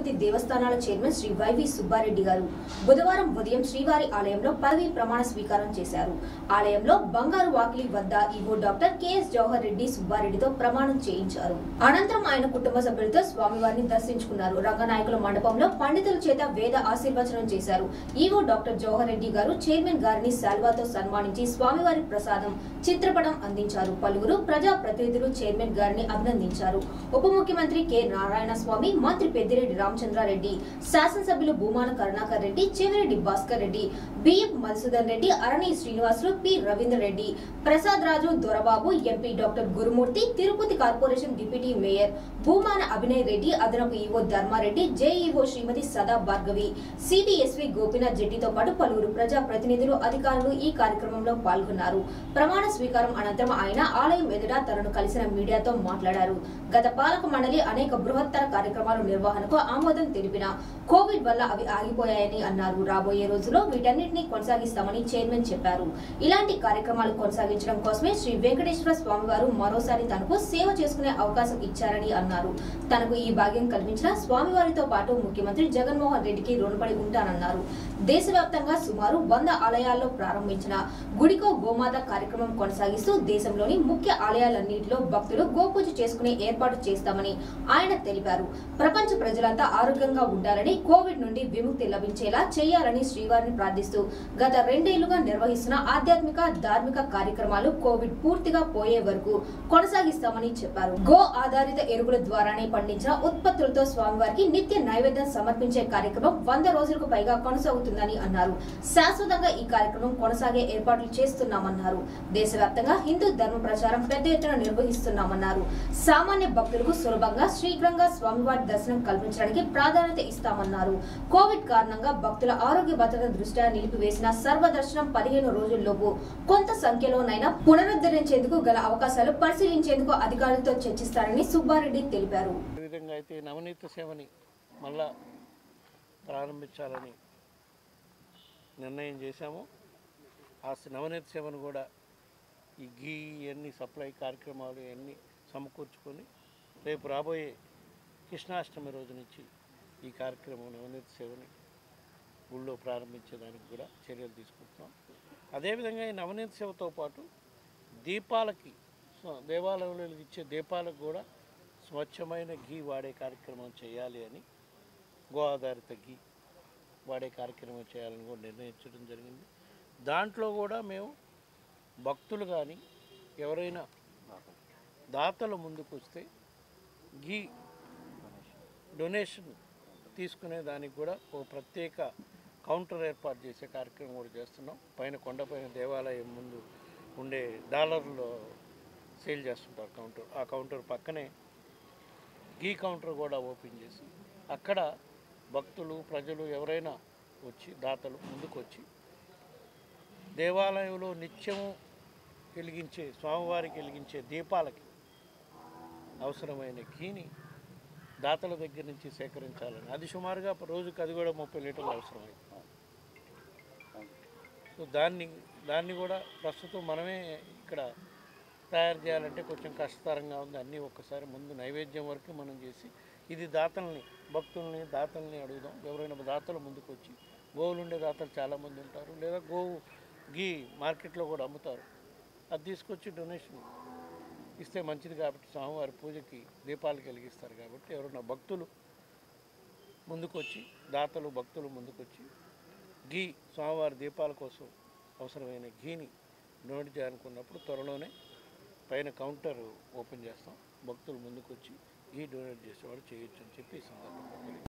తిరుపతి దేవస్థానాల chairman Shri YV Subba Reddy గారు బుధవారం ఉదయం శ్రీవారి ఆలయంలో పదవి ప్రమాణ స్వీకారం చేశారు. ఆలయంలో బంగారు వాకిలి వద్ద EO doctor KS Jawahar Reddy సుబ్బారెడ్డితో ప్రమాణం చేయించారు. అనంతరం ఆయన కుటుంబ సభ్యులతో స్వామివారిని దర్శించుకున్నారు. రంగనాయకుల మండపంలో పండితుల చేత వేద ఆశీర్వచనం చేశారు. ఈవో డాక్టర్ జవహర్ రెడ్డి గారు చైర్మన్ గారిని శాల్వాతో సన్మానించి స్వామివారి ప్రసాదం చిత్రపటం అందించారు. పలువురు ప్రజా ప్రతినిధులు చైర్మన్ గారిని అభినందించారు. ఉప ముఖ్యమంత్రి కె. నారాయణ స్వామి మంత్రి పెద్దిరెడ్డి రామచంద్రారెడ్డి శాసనసభ్యులు Bhumana Karunakar Reddy Chevireddy Bhaskar Reddy BM Madhusudan Reddy Arani Srinivasulu P. Ravindrareddy Prasad Raju Dorababu MP doctor Gurumurthy Tirupati corporation deputy mayor Bhumana Abhinay Reddy అదనపు ఈవో ధర్మారెడ్డి జేఈఓ శ్రీమతి సదా భార్గవి సిబిఎస్వి గోపీనాథ్ జెడ్డితో పాటు పలువురు ప్రజా ప్రతినిధులు అధికారులు ఈ కార్యక్రమంలో పాల్గొన్నారు. ప్రమాణ స్వీకారం అనంతరం ఆయన ఆలయం ఎదుట తనను కలిసిన మీడియాతో మాట్లాడారు. గత పాలక మండలి అనేక బృహత్తర కార్యక్రమాల నిర్వహణకు ఆమోదం తెలిపినా కోవిడ్ వల్ల అవి ఆగిపోయాయని అన్నారు. రాబోయే రోజుల్లో వీటన్నిటిని కొనసాగిస్తామని చైర్మన్ చెప్పారు. ఇలాంటి కార్యక్రమాలు కొనసాగించడం కోసమే శ్రీ వెంకటేశ్వర స్వామివారు మరోసారి తనకు సేవ చేసుకునే అవకాశం ఇచ్చారని అన్నారు. తనకు ఈ భాగ్యం కల్పించిన స్వామివారితో పాటు ముఖ్యమంత్రి జగన్మోహన్ రెడ్డికి రుణపడి ఉంటానన్నారు. దేశవ్యాప్తంగా సుమారు వంద ఆలయాల్లో ప్రారంభించిన గుడికో గోమాత కార్యక్రమం కొనసాగిస్తూ దేశంలోని ముఖ్య ఆలయాలన్నింటిలో భక్తులు గోపూజ చేసుకునే ఏర్పాటు చేస్తామని ఆయన తెలిపారు. ప్రపంచ ప్రజలంతా ఆరోగ్యంగా ఉండాలని కోవిడ్ నుండి విముక్తి లభించేలా చేయాలని శ్రీవారిని ప్రార్థిస్తూ గత రెండేళ్ళుగా నిర్వహిస్తున్న ఆధ్యాత్మిక ధార్మిక కార్యక్రమాలు కోవిడ్ పూర్తిగా పోయే వరకు కొనసాగిస్తామని చెప్పారు. గో ఆధారిత ఎరువుల ద్వారానే పండించిన ఉత్పత్తులతో స్వామివారికి నిత్య నైవేద్యం సమర్పించే కార్యక్రమం వంద రోజులకు పైగా కొనసాగుతుందని అన్నారు. శాశ్వతంగా ఈ కార్యక్రమం కొనసాగే ఏర్పాట్లు చేస్తున్నామన్నారు. దేశవ్యాప్తంగా హిందూ ధర్మ ప్రచారం పెద్ద ఎత్తున నిర్వహిస్తున్నామన్నారు. సామాన్య భక్తులకు సులభంగా శీఘ్రంగా స్వామివారి దర్శనం కల్పించడానికి ప్రాధాన్యత ఇస్తామన్నారు. కోవిడ్ కారణంగా భక్తుల ఆరోగ్య భద్రత దృష్ట్యా నిలిపివేసిన సర్వదర్శనం పదిహేను రోజుల్లోపు కొంత సంఖ్యలోనైనా పునరుద్ధరించేందుకు గల అవకాశాలు పరిశీలించేందుకు అధికారులతో చర్చిస్తారని సుబ్బారెడ్డి తెలిపారు. విధంగా అయితే నవనీత సేవని మళ్ళా ప్రారంభించాలని నిర్ణయం చేశాము. ఆ నవనీత సేవను కూడా ఈ గీ ఇవన్నీ సప్లై కార్యక్రమాలు ఇవన్నీ సమకూర్చుకొని రేపు రాబోయే కృష్ణాష్టమి రోజు నుంచి ఈ కార్యక్రమం నవనీత సేవని గుళ్ళో ప్రారంభించేదానికి కూడా చర్యలు తీసుకుంటున్నాం. అదేవిధంగా ఈ నవనీత సేవతో పాటు దీపాలకి దేవాలయంలో ఇచ్చే దీపాలకు కూడా స్వచ్ఛమైన ఘీ వాడే కార్యక్రమం చేయాలి అని గో ఆధారిత ఘీ వాడే కార్యక్రమం చేయాలని కూడా నిర్ణయించడం జరిగింది. దాంట్లో కూడా మేము భక్తులు కానీ ఎవరైనా దాతలు ముందుకు వస్తే ఘీ డొనేషన్ తీసుకునే దానికి కూడా ఒక ప్రత్యేక కౌంటర్ ఏర్పాటు చేసే కార్యక్రమం కూడా చేస్తున్నాం. పైన కొండపైన దేవాలయం ముందు ఉండే డాలర్లో సేల్ చేస్తుంటారు కౌంటర్. ఆ కౌంటర్ పక్కనే గీ కౌంటర్ కూడా ఓపెన్ చేసి అక్కడ భక్తులు ప్రజలు ఎవరైనా వచ్చి దాతలు ముందుకొచ్చి దేవాలయంలో నిత్యము వెలిగించే స్వామివారికి వెలిగించే దీపాలకి అవసరమైన గీని దాతల దగ్గర నుంచి సేకరించాలని. అది సుమారుగా రోజుకి అది కూడా ముప్పై లీటర్లు అవసరమైంది. సో దాన్ని దాన్ని కూడా ప్రస్తుతం మనమే ఇక్కడ తయారు చేయాలంటే కొంచెం కష్టతరంగా ఉంది. అన్నీ ఒక్కసారి ముందు నైవేద్యం వరకు మనం చేసి ఇది దాతల్ని భక్తుల్ని దాతల్ని అడుగుదాం. ఎవరైనా దాతలు ముందుకు వచ్చి గోవులు ఉండే దాతలు చాలామంది ఉంటారు. లేదా గోవు గీ మార్కెట్లో కూడా అమ్ముతారు. అది తీసుకొచ్చి డొనేషన్ ఇస్తే మంచిది కాబట్టి స్వామివారి పూజకి దీపాలు కలిగిస్తారు కాబట్టి ఎవరైనా భక్తులు ముందుకొచ్చి దాతలు భక్తులు ముందుకొచ్చి ఘీ స్వామివారి దీపాల కోసం అవసరమైన ఘీని డొనేట్ చేయాలనుకున్నప్పుడు త్వరలోనే పైన కౌంటర్ ఓపెన్ చేస్తాం. భక్తులు ముందుకొచ్చి ఘీ డొనేట్ చేసేవాడు చేయొచ్చు అని చెప్పి ఈ సందర్భంగా